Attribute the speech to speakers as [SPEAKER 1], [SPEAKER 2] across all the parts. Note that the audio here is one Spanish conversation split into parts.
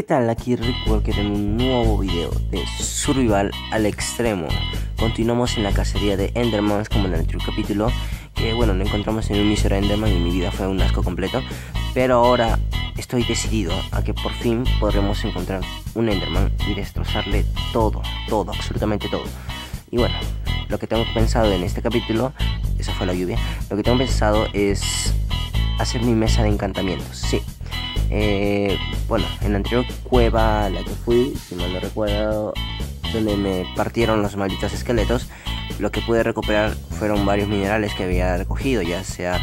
[SPEAKER 1] ¿Qué tal? Aquí Rick Walker en un nuevo video de Survival al extremo. Continuamos en la cacería de Endermans como en el anterior capítulo. Que bueno, no encontramos en un misero Enderman y mi vida fue un asco completo. Pero ahora estoy decidido a que por fin podremos encontrar un Enderman y destrozarle todo, todo, absolutamente todo. Y bueno, lo que tengo pensado en este capítulo, eso fue la lluvia, lo que tengo pensado es hacer mi mesa de encantamientos. Sí, eh, bueno, en la anterior cueva a la que fui, si mal no recuerdo, donde me partieron los malditos esqueletos, lo que pude recuperar fueron varios minerales que había recogido, ya sea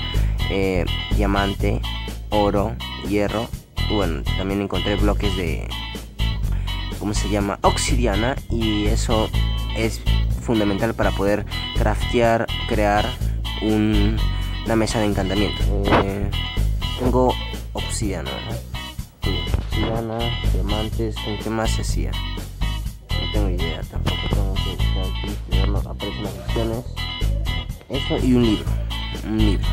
[SPEAKER 1] eh, diamante, oro, hierro. Bueno, también encontré bloques de, ¿cómo se llama? Obsidiana y eso es fundamental para poder craftear, crear una mesa de encantamiento. Eh, tengo obsidiana, obsidiana, diamantes, ¿con qué más se hacía? No tengo idea, tampoco tengo que buscar aquí, primero aparecen las opciones. Eso y un libro, un libro.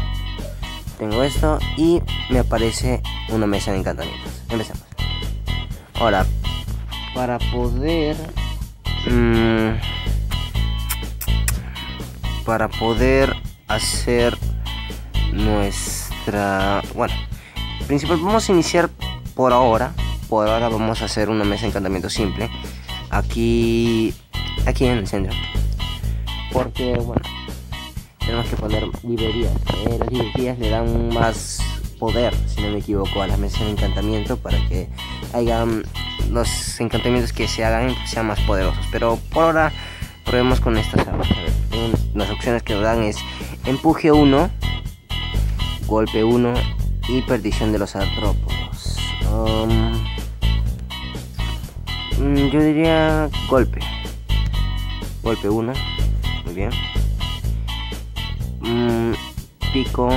[SPEAKER 1] Tengo esto y me aparece una mesa de encantamientos. Empezamos. Ahora, para poder... Mmm, para poder hacer nuestra... Bueno, principal vamos a iniciar por ahora. Por ahora vamos a hacer una mesa de encantamiento simple. Aquí aquí en el centro. Porque bueno tenemos que poner librerías. Eh, las librerías le dan más poder si no me equivoco a las mesas de encantamiento para que hagan los encantamientos que se hagan sean más poderosos. Pero por ahora probemos con estas armas. Las opciones que nos dan es empuje 1 golpe 1 y perdición de los artrópodos. Um, mm, yo diría golpe. Golpe 1. Muy bien. Mm, pico.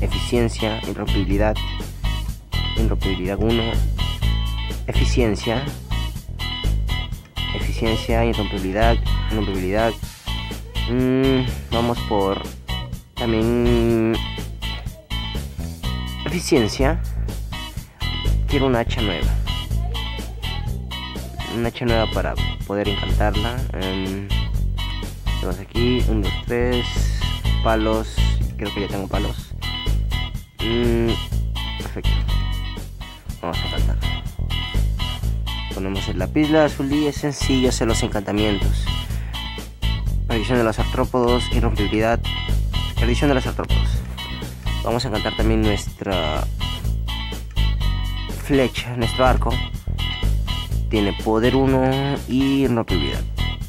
[SPEAKER 1] Eficiencia. Irrompibilidad. Irrompibilidad 1. Eficiencia. Eficiencia. Irrompibilidad. Irrompibilidad. Mm, vamos por también eficiencia quiero una hacha nueva. Una hacha nueva para poder encantarla. Um, tenemos aquí 1, 2, 3 palos. Creo que ya tengo palos. Mm, perfecto. Vamos a encantar ponemos el lápiz azul y es sencillo hacer los encantamientos. Perdición de los artrópodos irrompibilidad perdición de los artrópodos vamos a encantar también nuestra flecha, nuestro arco. Tiene poder 1 y rompibilidad.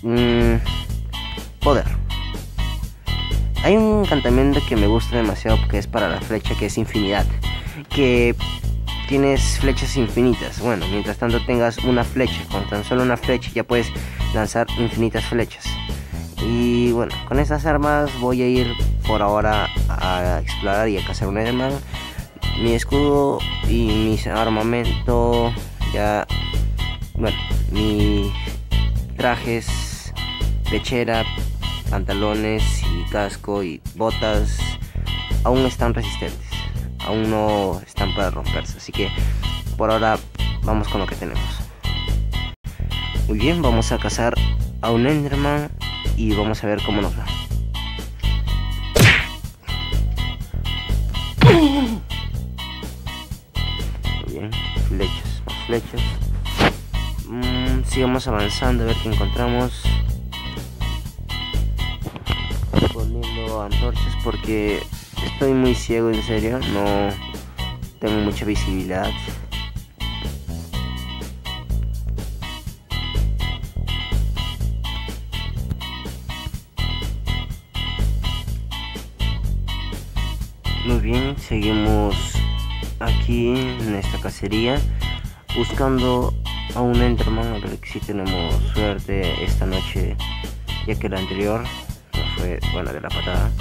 [SPEAKER 1] Mm, poder. Hay un encantamiento que me gusta demasiado porque es para la flecha que es infinidad. Que tienes flechas infinitas. Bueno, mientras tanto tengas una flecha. Con tan solo una flecha ya puedes lanzar infinitas flechas. Y bueno, con estas armas voy a ir por ahora a explorar y a cazar un Enderman. Mi escudo y mi armamento ya... Bueno, mis trajes, pechera, pantalones y casco y botas aún están resistentes. Aún no están para romperse. Así que por ahora vamos con lo que tenemos. Muy bien, vamos a cazar a un Enderman y vamos a ver cómo nos va. Muy bien, flechas, más flechas. Mm, sigamos avanzando a ver qué encontramos. Poniendo antorchas porque estoy muy ciego en serio, no tengo mucha visibilidad. Bien, seguimos aquí en esta cacería buscando a un Enderman. A ver si tenemos suerte esta noche, ya que la anterior no fue buena de la patada.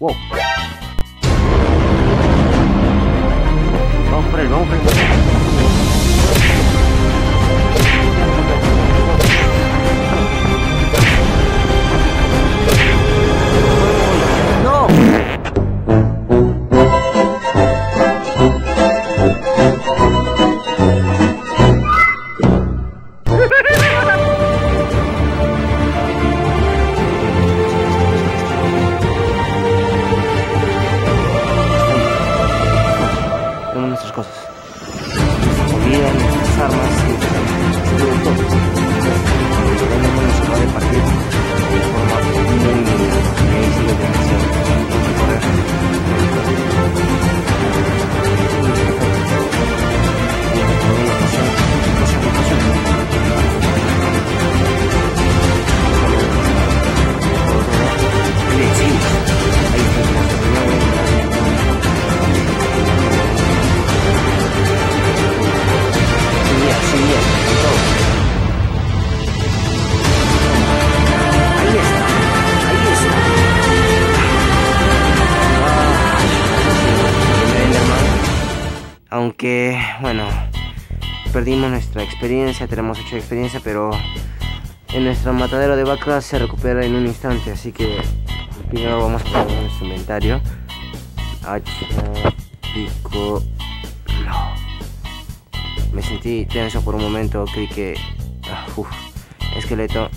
[SPEAKER 1] Wow. Cosas. Nuestras armas, todo. Cuando lleguemos nos va de partir Aunque, bueno, perdimos nuestra experiencia, tenemos 8 de experiencia, pero en nuestro matadero de vacas se recupera en un instante, así que primero vamos a poner nuestro inventario. Hacha, pico, no. Me sentí tenso por un momento, creí que... ah, uf, esqueleto.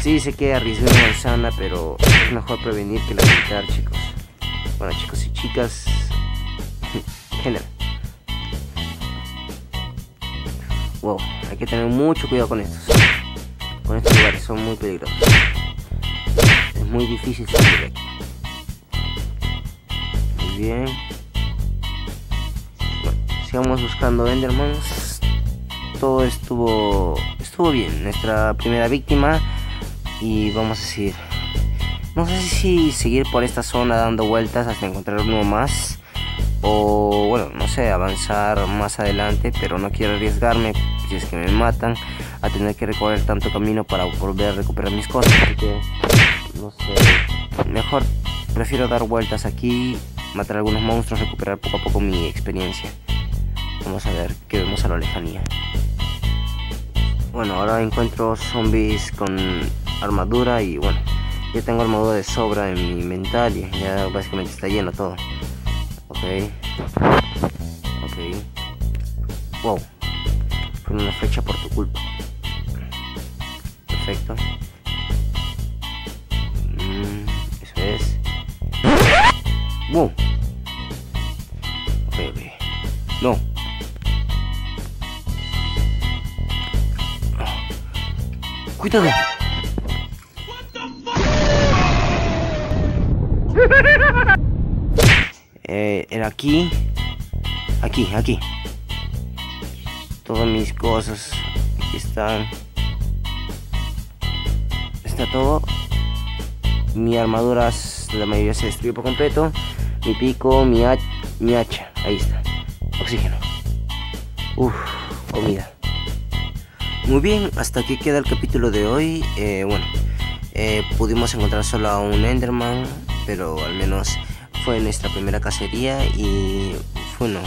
[SPEAKER 1] Sí, sé que arriesgué una manzana, pero es mejor prevenir que lamentar, chicos. Bueno, chicos y chicas, general. Wow, hay que tener mucho cuidado con estos. Con estos lugares, son muy peligrosos. Es muy difícil salir. Muy bien. Sigamos buscando Endermans. Todo estuvo estuvo bien. Nuestra primera víctima. Y vamos a seguir. No sé si seguir por esta zona dando vueltas hasta encontrar uno más. O bueno, no sé, avanzar más adelante. Pero no quiero arriesgarme si es que me matan a tener que recorrer tanto camino para volver a recuperar mis cosas. Así que no sé. Mejor prefiero dar vueltas aquí, matar algunos monstruos, recuperar poco a poco mi experiencia. Vamos a ver qué vemos a la lejanía. Bueno, ahora encuentro zombies con armadura y bueno, ya tengo armadura de sobra en mi inventario. Ya básicamente está lleno todo. Ok. Ok. Wow. Fue una flecha por tu culpa. Perfecto. Mm, eso es. Wow. Ok, ok. No. Cuidado. Eh, era aquí. Aquí, aquí. Todas mis cosas. Aquí están. Está todo. Mi armadura, la mayoría se destruyó por completo. Mi pico, mi, ha- mi hacha. Ahí está. Oxígeno. Uf, comida. Muy bien, hasta aquí queda el capítulo de hoy. Eh, bueno, eh, pudimos encontrar solo a un Enderman, pero al menos fue nuestra primera cacería y bueno,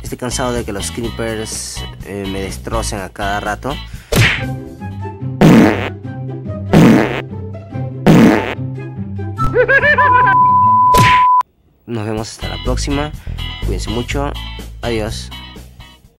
[SPEAKER 1] estoy cansado de que los creepers eh, me destrocen a cada rato. Nos vemos hasta la próxima. Cuídense mucho. Adiós.